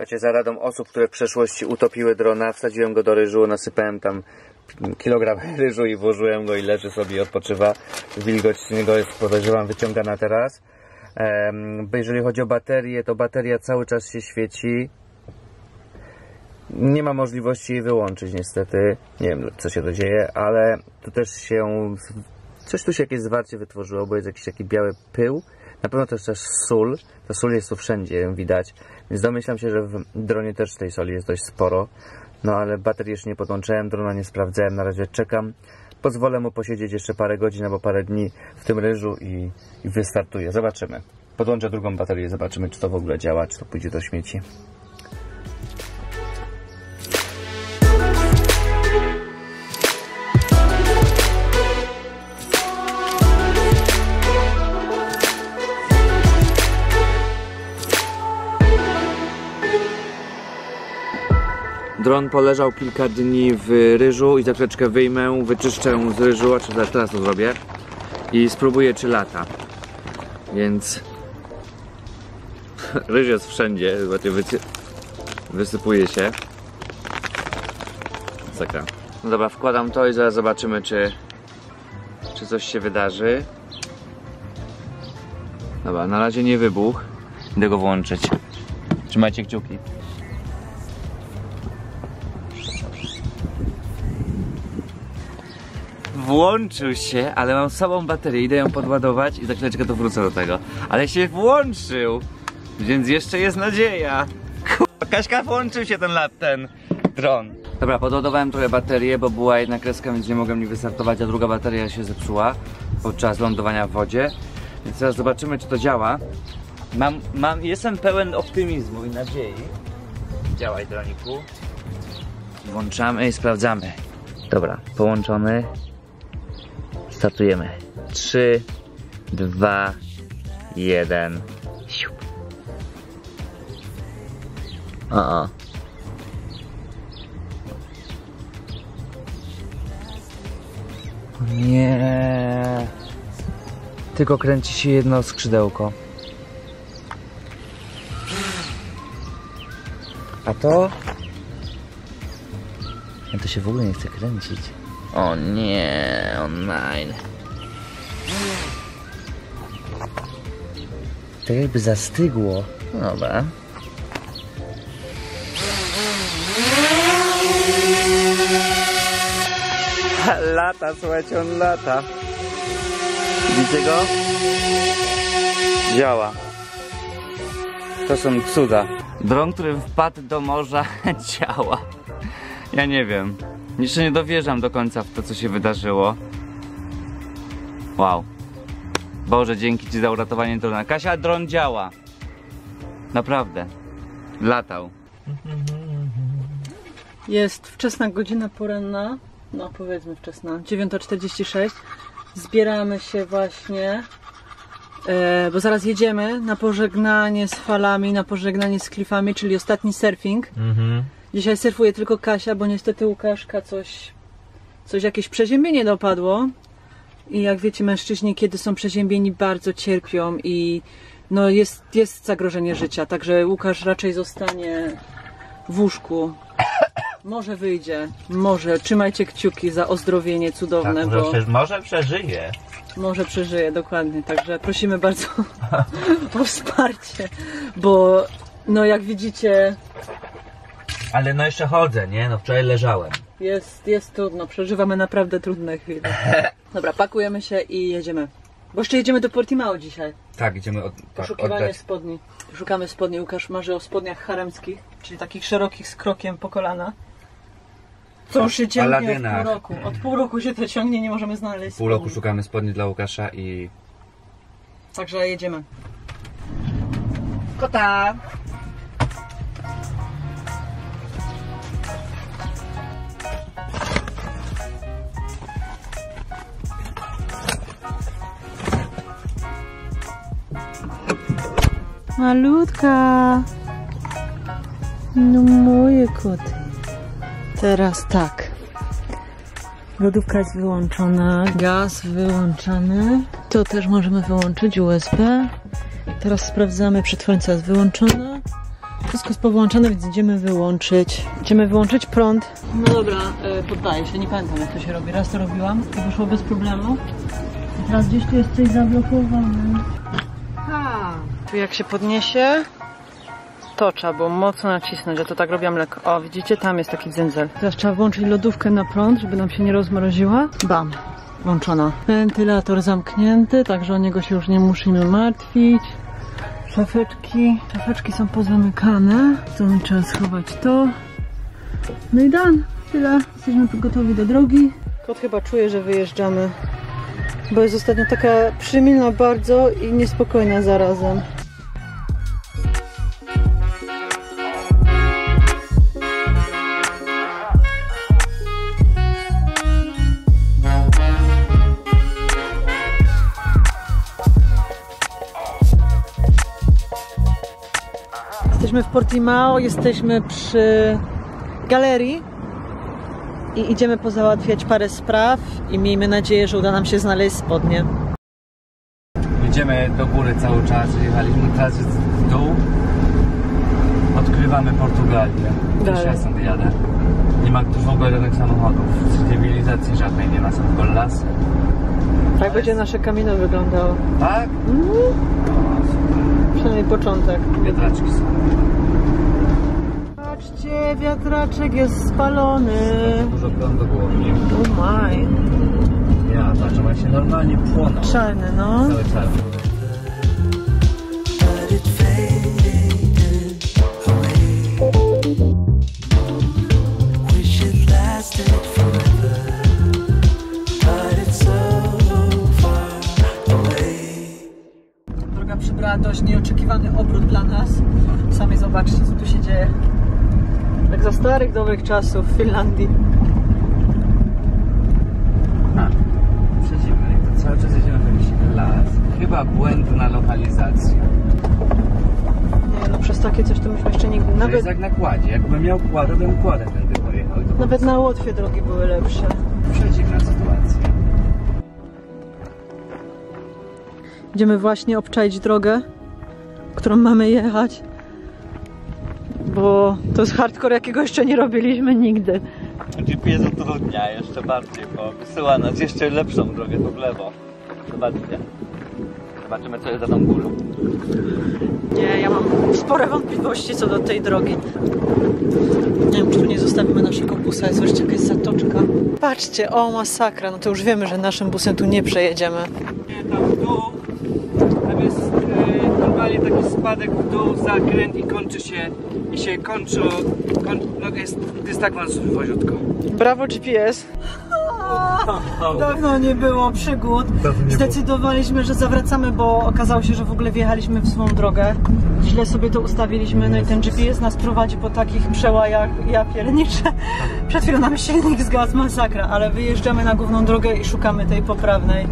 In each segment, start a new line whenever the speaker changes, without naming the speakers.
Słuchajcie, za radą osób, które w przeszłości utopiły drona, wsadziłem go do ryżu, nasypałem tam kilogram ryżu i włożyłem go i leży sobie i odpoczywa. Wilgoć z niego jest, podejrzewam, wyciągana teraz. Jeżeli chodzi o baterię, to bateria cały czas się świeci. Nie ma możliwości jej wyłączyć niestety. Nie wiem co się to dzieje, ale tu też się coś tu się jakieś zwarcie wytworzyło, bo jest jakiś taki biały pył. Na pewno jest też sól. Ta sól jest tu wszędzie widać, więc domyślam się, że w dronie też tej soli jest dość sporo. No ale baterię jeszcze nie podłączyłem, drona nie sprawdzałem, na razie czekam. Pozwolę mu posiedzieć jeszcze parę godzin albo parę dni w tym ryżu i, i wystartuję. Zobaczymy. Podłączę drugą baterię, zobaczymy czy to w ogóle działa, czy to pójdzie do śmieci. Dron poleżał kilka dni w ryżu i za chwileczkę wyjmę, wyczyszczę z ryżu, a czy teraz, to zrobię i spróbuję czy lata. Więc ryż jest wszędzie, zobaczcie, wysypuje się. Zakra. No dobra, wkładam to i zaraz zobaczymy czy czy coś się wydarzy. Dobra, na razie nie wybuch. Idę go włączyć. Trzymajcie kciuki. Włączył się, ale mam słabą baterię, idę ją podładować i za chwileczkę to wrócę do tego. Ale się włączył, więc jeszcze jest nadzieja. Kurwa, Kaśka włączył się ten lat, ten dron. Dobra, podładowałem trochę baterię, bo była jedna kreska, więc nie mogłem nie wystartować, a druga bateria się zepsuła podczas lądowania w wodzie. Więc teraz zobaczymy, czy to działa. Mam, mam, jestem pełen optymizmu i nadziei. Działaj, droniku. Włączamy i sprawdzamy. Dobra, połączony. Startujemy. 3, 2, 1. Siup. O, o. Nie. Tylko kręci się jedno skrzydełko. A to? A to się w ogóle nie chce kręcić. O nie, online. Tak jakby zastygło. No Dobra. Lata, słuchajcie, on lata. Widzicie go? Działa. To są cuda. Dron, który wpadł do morza, działa. Ja nie wiem. Jeszcze nie dowierzam do końca w to, co się wydarzyło. Wow. Boże, dzięki Ci za uratowanie drona. Kasia, dron działa. Naprawdę. Latał.
Jest wczesna godzina poranna, no powiedzmy wczesna, 9.46. Zbieramy się właśnie, e, bo zaraz jedziemy na pożegnanie z falami, na pożegnanie z klifami, czyli ostatni surfing. Dzisiaj surfuje tylko Kasia, bo niestety Łukaszka coś, coś jakieś przeziębienie dopadło. I jak wiecie, mężczyźni, kiedy są przeziębieni, bardzo cierpią i no jest, jest zagrożenie życia. Także Łukasz raczej zostanie w łóżku. Może wyjdzie, może. Trzymajcie kciuki za ozdrowienie cudowne,
Tak,
bo
może przeżyje.
może przeżyje, dokładnie. Także prosimy bardzo o wsparcie, bo no jak widzicie,
Ale no jeszcze chodzę, nie? No wczoraj leżałem.
Jest, jest trudno, przeżywamy naprawdę trudne chwile. Dobra, pakujemy się i jedziemy. Bo jeszcze jedziemy do Portimao dzisiaj.
Tak, idziemy od, tak,
Poszukiwanie
oddać.
spodni. Szukamy spodni. Łukasz marzy o spodniach haremskich, czyli takich szerokich z krokiem po kolana. Co już się ciągnie od pół roku. Od pół roku się to ciągnie, nie możemy znaleźć
Pół roku
spodni.
szukamy spodni dla Łukasza i...
Także jedziemy. Kota! Malutka. No moje koty. Teraz tak. Lodówka jest wyłączona, gaz wyłączony. To też możemy wyłączyć USB. Teraz sprawdzamy, przetwornica jest wyłączona. Wszystko jest powłączone, więc idziemy wyłączyć. Idziemy wyłączyć prąd. No dobra, yy, poddaję się, nie pamiętam jak to się robi. Raz to robiłam, to wyszło bez problemu. A teraz gdzieś tu jest coś zablokowane. Tu jak się podniesie, to trzeba było mocno nacisnąć, ja to tak robiłam lekko. O, widzicie, tam jest taki dzędzel. Teraz trzeba włączyć lodówkę na prąd, żeby nam się nie rozmroziła. Bam, włączona. Wentylator zamknięty, także o niego się już nie musimy martwić. Szafeczki, szafeczki są pozamykane. Mi trzeba schować to. No i dan, tyle. Jesteśmy gotowi do drogi. Kot chyba czuje, że wyjeżdżamy, bo jest ostatnio taka przymilna bardzo i niespokojna zarazem. Jesteśmy w Portimao, jesteśmy przy galerii i idziemy pozałatwiać parę spraw i miejmy nadzieję, że uda nam się znaleźć spodnie.
Idziemy do góry cały czas, jechaliśmy teraz jest w dół. Odkrywamy Portugalię.
Dalej.
ja stąd jadę. Nie ma tu w ogóle żadnych samochodów. Cywilizacji żadnej nie ma, są tylko lasy.
Tak będzie nasze kamino wyglądało.
Tak?
Mm, przynajmniej początek.
Wiatraczki są.
Patrzcie, wiatraczek jest spalony.
Dużo prądu było w nim.
Oh my.
Ja, patrzę, jak się normalnie płonął.
Czarny, no.
Cały czarny.
Zobaczcie, co tu się dzieje. Jak za starych, dobrych czasów w Finlandii.
A, przeciwnie, to cały czas jedziemy w jakiś las. Chyba błędna lokalizacja.
Nie no, przez takie coś to myśmy jeszcze nigdy...
To
Nawet,
jest jak na kładzie. Jakbym miał kład, to bym kładem tędy pojechał. i To
nawet na Łotwie drogi były lepsze.
przeciwna sytuacja.
Idziemy właśnie obczaić drogę, którą mamy jechać. Bo to jest hardcore, jakiego jeszcze nie robiliśmy nigdy.
GPS utrudnia jeszcze bardziej, bo wysyła nas jeszcze lepszą drogę tu w lewo. Zobaczcie. Zobaczymy co jest za tą górą.
Nie, ja mam spore wątpliwości co do tej drogi. Nie wiem, czy tu nie zostawimy naszego busa. Jest wreszcie jakaś zatoczka. Patrzcie, o masakra. No to już wiemy, że naszym busem tu nie przejedziemy.
Nie, tam w dół. Tam jest e, normalnie taki spadek w dół, zakręt i kończy się i się kończy, koń, no jest, jest tak woziutko.
Brawo GPS. Dawno nie było przygód. Zdecydowaliśmy, że zawracamy, bo okazało się, że w ogóle wjechaliśmy w złą drogę. Źle sobie to ustawiliśmy, no i ten GPS nas prowadzi po takich przełajach, ja pierniczę. Przed chwilą nam silnik zgasł, masakra, ale wyjeżdżamy na główną drogę i szukamy tej poprawnej.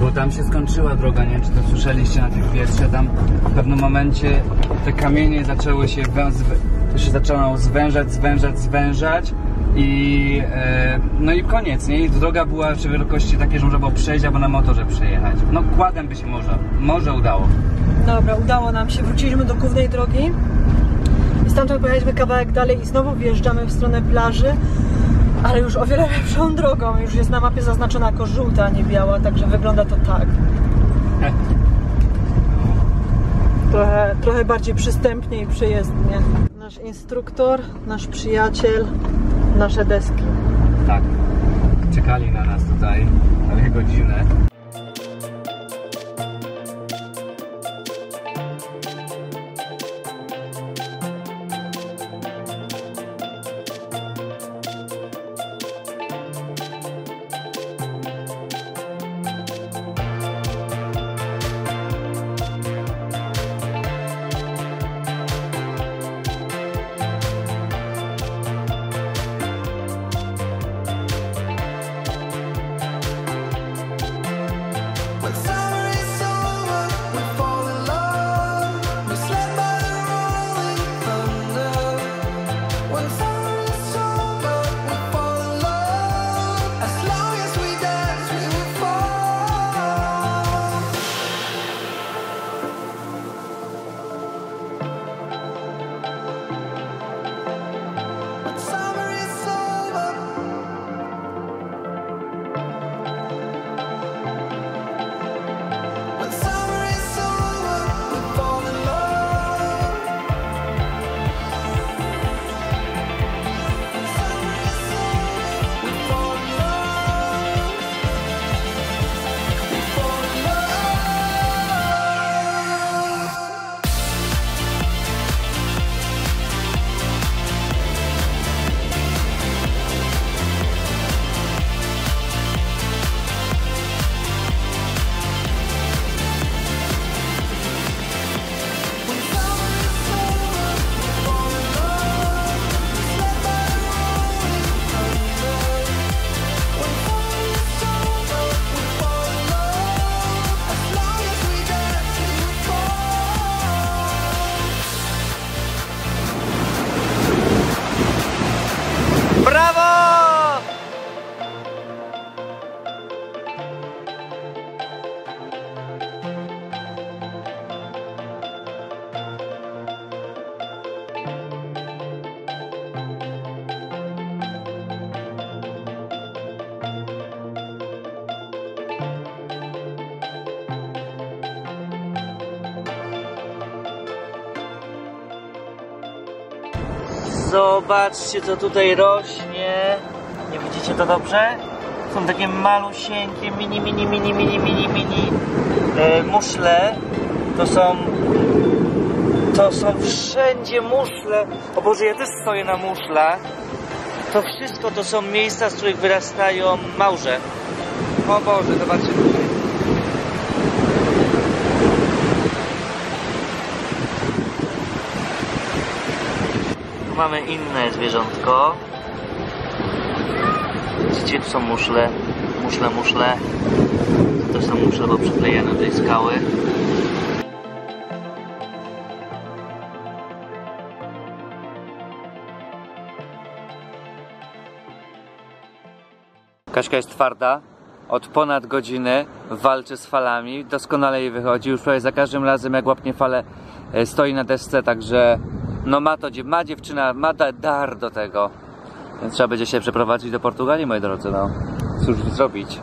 Bo tam się skończyła droga, nie wiem czy to słyszeliście na tych wietrze, tam w pewnym momencie te kamienie zaczęły się, wę- zw- to się zaczęło zwężać, zwężać, zwężać i e, no i koniec, nie? I droga była przy wielkości takiej, że można było przejść albo na motorze przejechać. No kładem by się może, może udało.
Dobra, udało nam się, wróciliśmy do głównej drogi. I stamtąd pojechaliśmy kawałek dalej i znowu wjeżdżamy w stronę plaży, ale już o wiele lepszą drogą. Już jest na mapie zaznaczona jako żółta, a nie biała, także wygląda to tak. Trochę, trochę bardziej przystępnie i przyjezdnie. Nasz instruktor, nasz przyjaciel, nasze deski.
Tak. Czekali na nas tutaj, ale godzinę. Zobaczcie, co tutaj rośnie. Nie widzicie to dobrze? Są takie malusieńkie, mini, mini, mini, mini, mini, mini e, muszle. To są... To są wszędzie muszle. O Boże, ja też stoję na muszlach. To wszystko to są miejsca, z których wyrastają małże. O Boże, zobaczcie mamy inne zwierzątko. Widzicie, tu są muszle. Muszle, muszle. To są muszle, bo przyklejane do tej skały. Kaśka jest twarda. Od ponad godziny walczy z falami. Doskonale jej wychodzi. Już prawie za każdym razem, jak łapnie falę, e, stoi na desce, także no ma to, ma dziewczyna, ma da- dar do tego. Więc trzeba będzie się przeprowadzić do Portugalii, moi drodzy, no. Cóż zrobić?